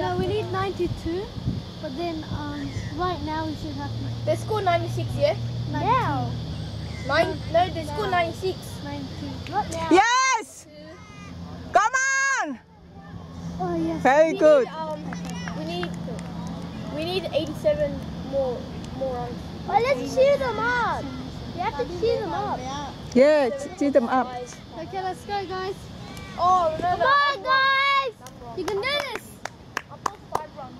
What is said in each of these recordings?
No, we need 92, but then um, right now we should have. the score 96, yeah? 92. Now. Nine, no, the score 96. 92. Not now. Yes! Two. Come on! Oh, yes. Very we good. Need, um, we, need, we need 87 more, more runs. But let's cheer them up. You have to cheer them up. Yeah, cheer them up. Okay, let's go, guys. Oh, no, Come on, guys. You can do this. I've got five runs.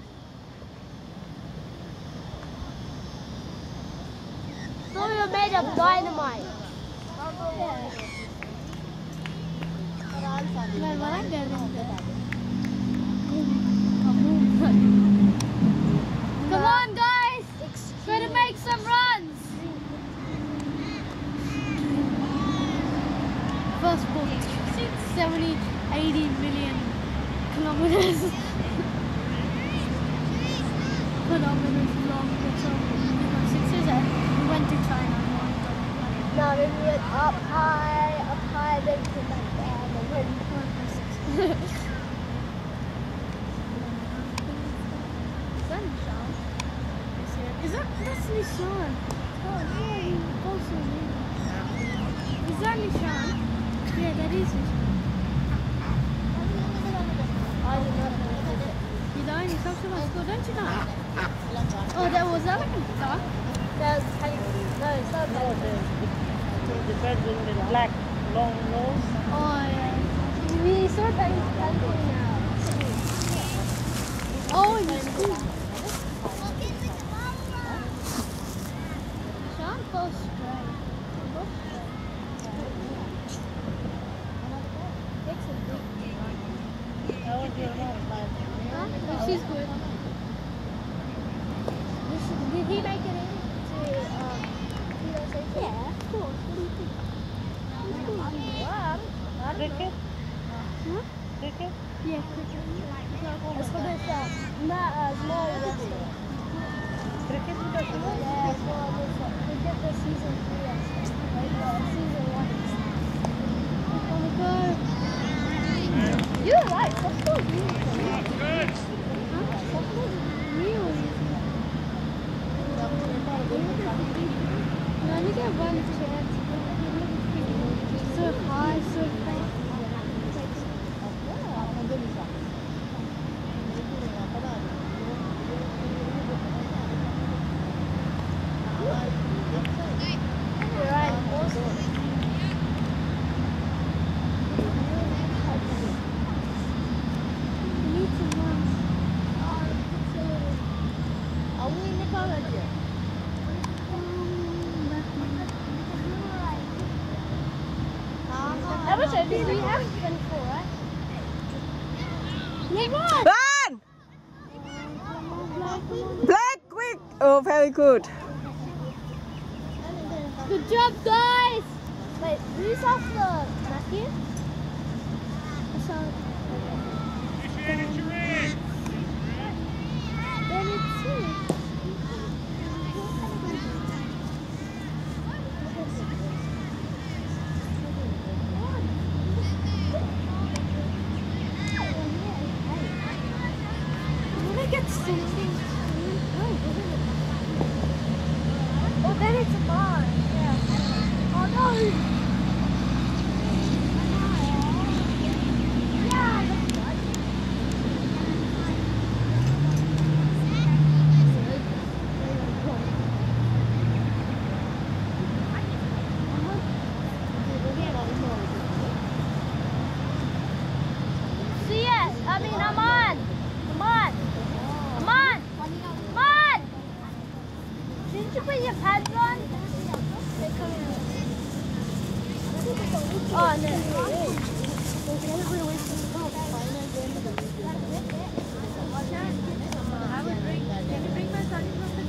So you're made of dynamite. Man, when I get in. Come on, guys. Try to make some runs. Ball, 70, 80 million kilometers. kilometers long. So, you know, six years ago, we went to China. No, maybe it's up high, up high, then to like down, and then Is that Nishan? Is that that's Nishan? Oh no, also. Is that Nishan? Yeah, that is Nishan. I don't know. You know, you come to my school, don't you know? Oh, that was that like a duck? There's Teddy- no, it's not No, Teddy. the, the bird with the black long nose. Oh yeah. We saw Teddy now. Oh, in the school. Sean goes straight. How would you know? Like, Huh? Good. Did he make it into um? Yeah, of course. What do you think? Well, I don't cricket? Huh? Cricket? Yeah, cricket. It's for this uh, ma- uh, small restaurant. Cricket with the sugar? Yeah, small restaurant. We did the season three restaurant. Like, uh, season one. Oh my god. You're right. Softball is really cool. Really? You only get one chance. So high, so fast. You're right. You need to run. Are we in the college yet? That was it. We have 24, right? Run! Black, quick! Oh, very good. Good job, guys. Wait, who's after Matthew? Then it's you. When I get something. Oh, then it's mine. Yeah. Oh no. See it. I mean, I'm on. Come on. Come on. Come on. Didn't put your on? Oh, no. Can you bring my son from the?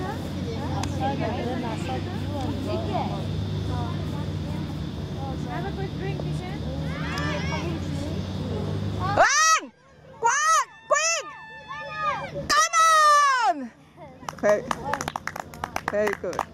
Have a drink! Quick! Come on! Very, very good.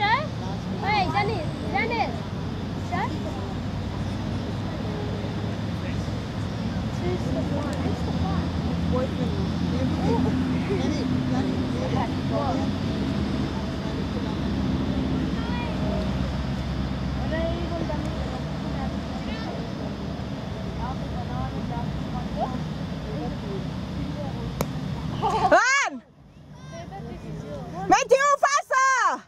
Hey, Dennis. Dennis. Shay. Run! Matthew, faster!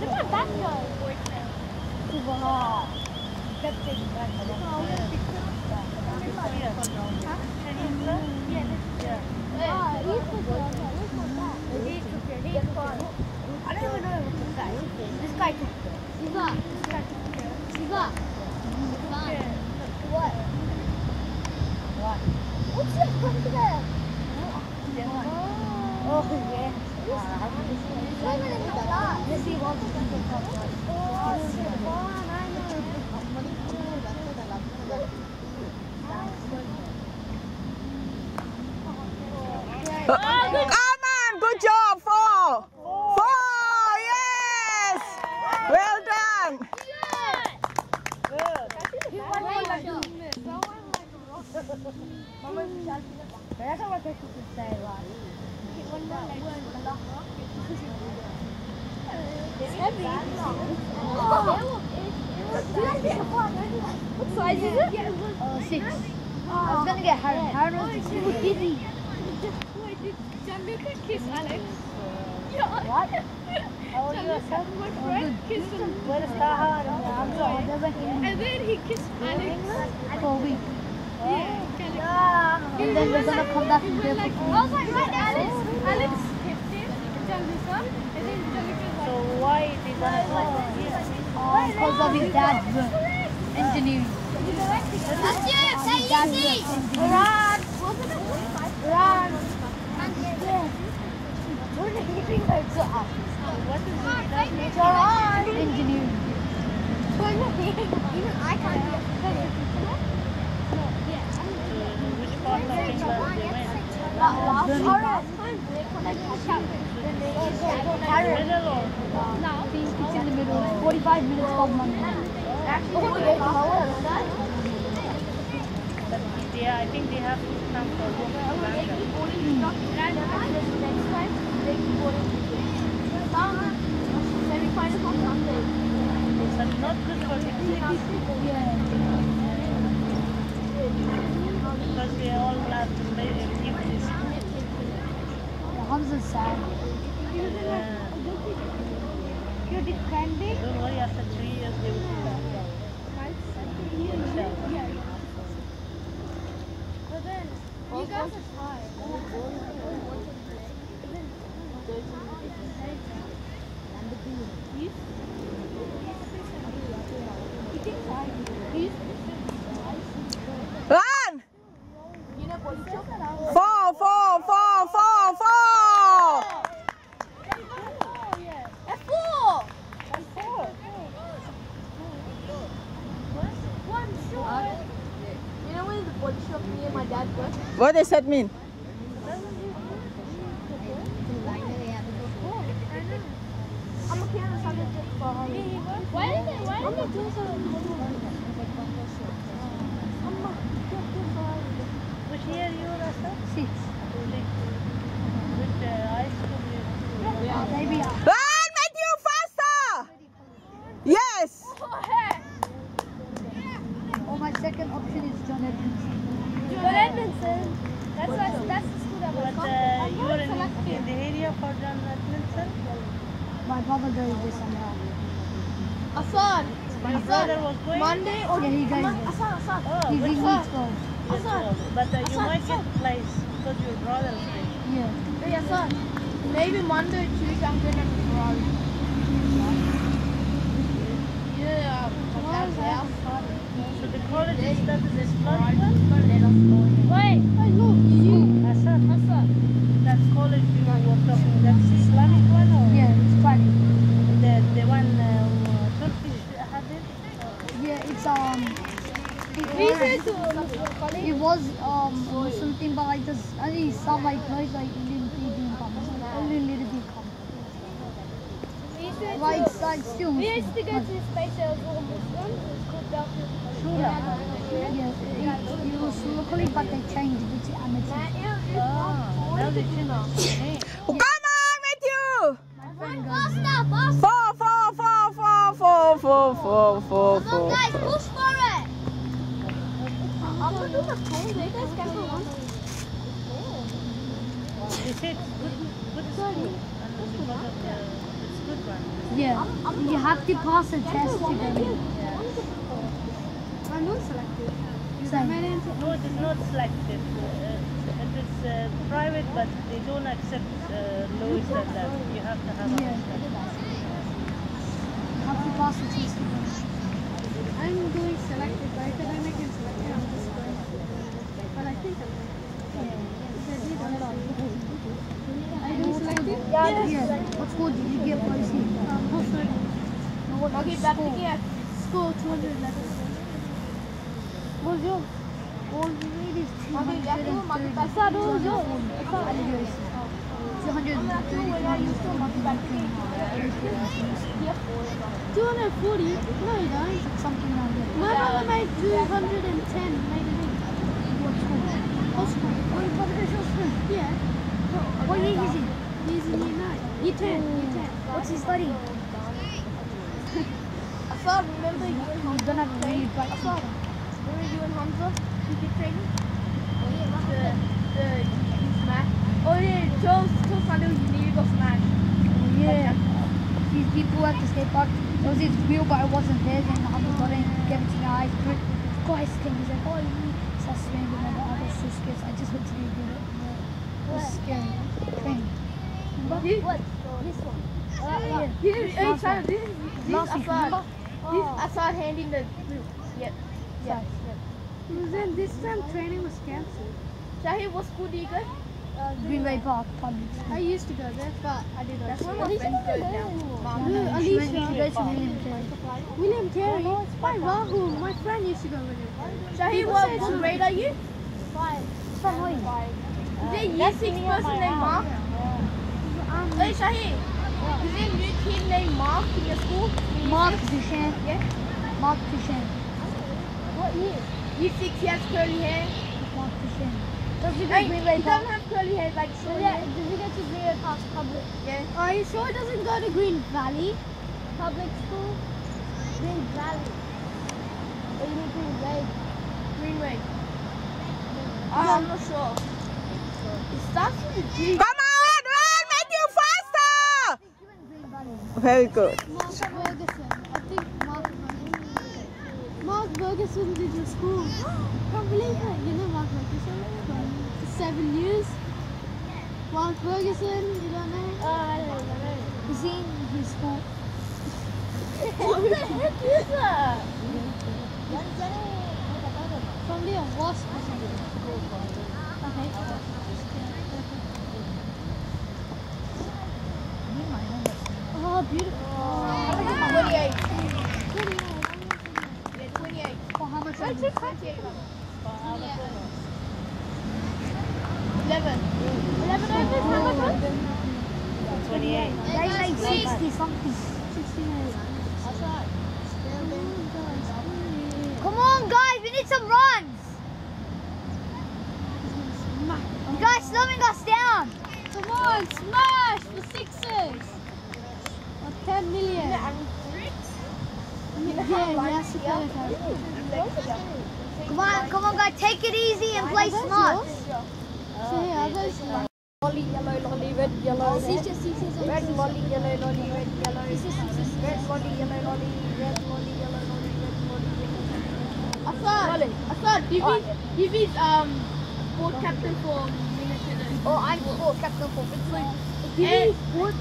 Look at that guy. I don't even know what this guy. This guy took it. Siva. Siva. What? What? What's that from there? Oh, yeah. Wait a minute, it's a lot. Let's see what Oh, shit. I know. Uh, come on, good job, four. Four, yes! Well done. It's heavy. What size is it? Oh, six. I was gonna get Harry. Harry was busy. Wait, did Gianluca kiss Alex? What? Oh, you are so My friend kissed him. Where is Taha? I'm sorry. They went in And then he kissed Alex. for a week. Yeah. Yeah. And then they're gonna come back We're like, it. I was like, right, Alex, Alex kissed him, Gianluca, and then Gianluca was So like, why did that Because of his dad's. Engineering. That's you, say Dad's easy. work. Run! Run! You doing like so up? What is it? Run! Engineering. Even I can't do it. Which part of England they went? Middle or? Now, It's in the middle. 45 minutes from London. Yeah, I think they have to come for Uganda. find it on Sunday. But not good for him Yeah. because we all have to make him keep this. Hamza's sad. You're defending? Don't worry, after three years they will be back. Inshallah. But then, you guys are tired. Run! Four, four, four, four, four! That's four. You know where the body shop me and my dad work? What does that mean? I'm a piano subject for Why did they, why did they do so? Which year you were Rasta? Six. Which uh, high school you Yeah, maybe. Run, Matthew, faster! Yes! Oh, my second option is John Edmonds. John Edmondson. That's, that's, that's the school that But was uh, you were in, in the area for John Edmondson? My brother this somehow. Assad. Brother was going? Monday or Yeah, he there. Assad, Assad. Oh, He's in week 12. Yes, But uh, you might get place because your brother is. Yeah. Yeah, Assad. Maybe Monday, Tuesday, I'm going to Ferrari. Yeah, my dad's. So the college is that is Islamic one? Wait, hey, look, you. Assad, Assad. that college you were talking, that's Islamic one or Yeah, it's funny. the, the one uh, Turkish hadith? Yeah, it's um. We said to It was um something, but like there's only some like most like Indian Indian comments, only little bit comments. we said But to- it's like still. We used to go to this place that was all Muslim. It's called Belgium. Yeah, it, it was locally, but they changed it to Amity. Oh, now they changed Come on, Matthew! Faster, faster. Four, four, four, four, four, four, four, four, Come on, four. Yeah, you have to pass a test to get in. I'm not selected. No, it is not selected. Uh, it is uh, private, but they don't accept uh, lower than that. You have to have Yeah. a You have to pass a test to get in. I'm going selected, but if I make it selected, I'm just going. But I think I'm Are you doing selected? Yeah. What score did you get for this year? Um, I'll get back again. Score 211. What was yours? All you need is Okay, that's all my 230. I thought it was yours. I And yours. 240? No, you don't. Something like that. My brother made 210. Made it in. What school? Oscar. Oh, you probably goes to school. Yeah. What year is he? He's in year 9. Year 10. Year 10. What's he studying? I thought, remember you and Hamza? don't have to read I practice. thought, remember you and Hamza? Did training? The, the, smash. Oh yeah, Joe, Joe found out you need to go smash. Yeah. These people at the skate park, it was his wheel, but it wasn't theirs, and the other got in, gave it to me. I put, guys came, he's like, oh, you so swinging, and the other so. I just went to go get it. It was scary. Thing. What? This one. Yeah. Uh, uh, this is, hey, Last this is, oh. this week, Assad. This is Assad handing the blue. Yep. Yeah. Then this time training was cancelled. Shahid, what school do you go? Green Bay Park, public school. I used to go there, but I didn't. That's where my friend goes now. No, went, she goes to William Carey. William Carey. My Rahul, my friend used to go with him. Shahid, what, what grade are you? From where? Is there a six person named Mark? Hey, Shahid, is there a new kid named Mark in your school? Mark. Yeah. Mark Duchesne. What year? He has curly hair. Mark Duchesne. Does he go Hey, Green he doesn't have curly hair like short yeah, does he go to Green Park Public? Yeah. Are you sure it doesn't go to Green Valley? public school? Green Valley. Or you mean Green Lake? Greenway. I'm not sure. It starts with a G. Come on, run, Matthew, faster! Very good. Mark Ferguson. I think Mark Ferguson. Mark Ferguson did your school. Can't believe it. You know Mark Ferguson? For seven years. Mark Ferguson, you don't know? Oh, I don't know. Is he in his school? What the heck is that? Probably a Oh, beautiful. Twenty-eight. For how much are you? Eleven. Eleven overs, how much 28. That's like 60 something. Come on, guys, we need some runs. You guys slowing us down. Come on, smash for sixes. Or 10 million. Yeah, yes, you can. Come on, come on, guys, take it play smart. So, yeah, those Lolly, yellow, lolly, red, yellow. Six, Red lolly, yellow, lolly, red, yellow. Red lolly, yellow, lolly, red lolly, yellow, lolly, red lolly, yellow. I thought, I thought Divi's, Divi's um, sport captain for Minnesota. Oh, I'm for captain for Pittsburgh. Divi's What?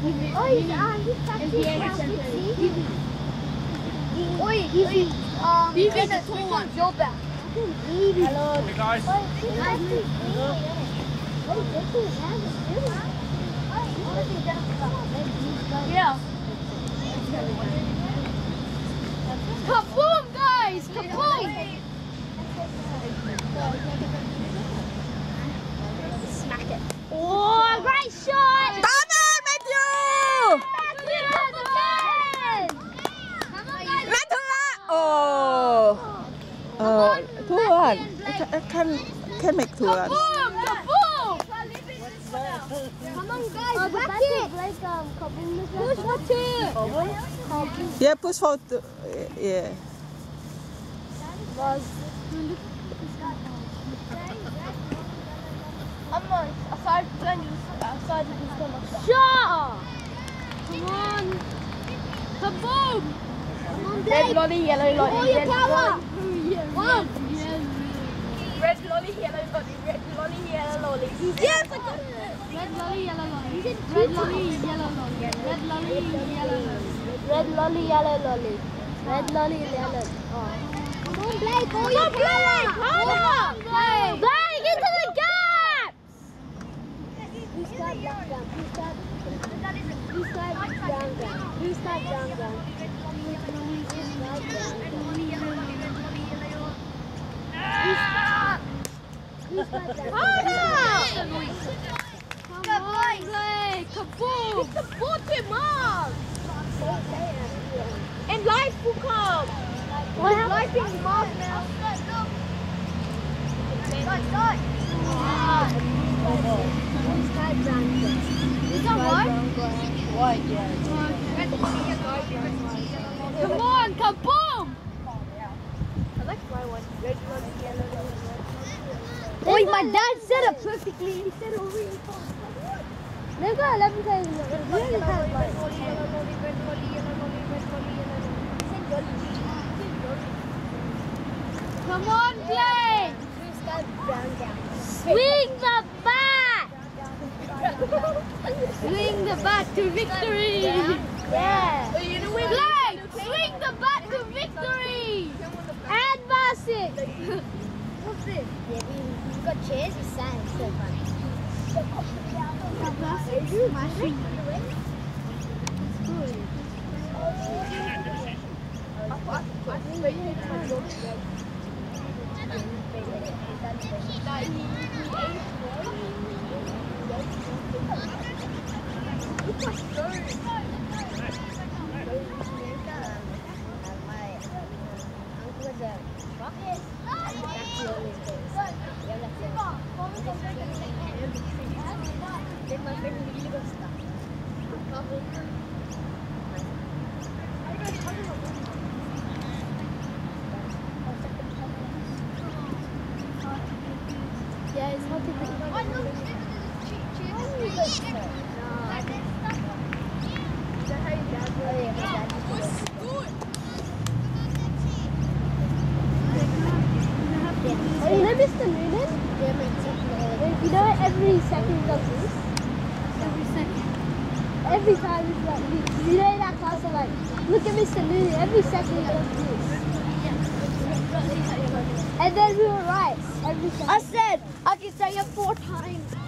Oh, he's, uh, he's NBA center. Oi, oi, um, Divi's the tall one. your back? Hello. Guys. Yeah. Kaboom, guys! Kaboom! Smack it. Oh, great shot! Come on, Matthew! Matthew! Oh. Uh, two one. I can can make two one. Kaboom! Kaboom! Come on, guys, back it. Like, um, Push for two! Yeah, push for two. Yeah. I'm on. Aside, plan outside of this one. Shot! Come on! Kaboom! Red lolly, yellow lolly, red lolly. One! Red lolly, yellow lolly, red lolly, yellow lolly. Yes, I got it. Red lolly, yellow lolly. Red lolly, yellow lolly. Red lolly, yellow lolly. Red lolly, yellow lolly. Red lolly, yellow. Come on, Blake! Come on, Blake! Come on, Blake! Blake, into the gap! Blue sky, black ground. Blue sky, blue sky, brown ground. Blue sky, brown ground. Blue sky, brown ground. Come on, Blake! Kaboom! Support him up! And life will come! What life is Mars now? Blue sky, brown ground. Is that what? White, yeah. Come on, kaboom! I like my one. Red lolly, yellow lolly. Oi, my dad said it perfectly. He said it really fast. They've got 11 times. Red lolly, yellow lolly, red lolly, yellow lolly, red lolly, yellow lolly, red lolly, yellow lolly. He said lolly. He said lolly. Come on, Blake! Blue sky, brown ground. Swing the bat! Swing the bat to victory! Yeah. Blake, swing the bat to victory! And Bassett! What's this? Got chairs with sand. So fun. Then my friend really got stuck. You know Mr. Yeah, you know every second of this? Every second? Every time. You know that class are like, look at Mr. Noonan, every second of this. And then we were right. Every second. I said, I can say it four times.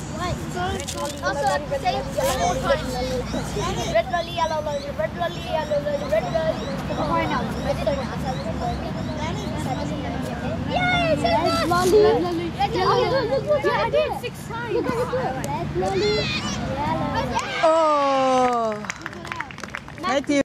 Red lolly, yellow lolly, red lolly, yellow lolly, red lolly. Yay. Red lolly. Red lolly. I did six times. Red lolly. Oh, Matthew.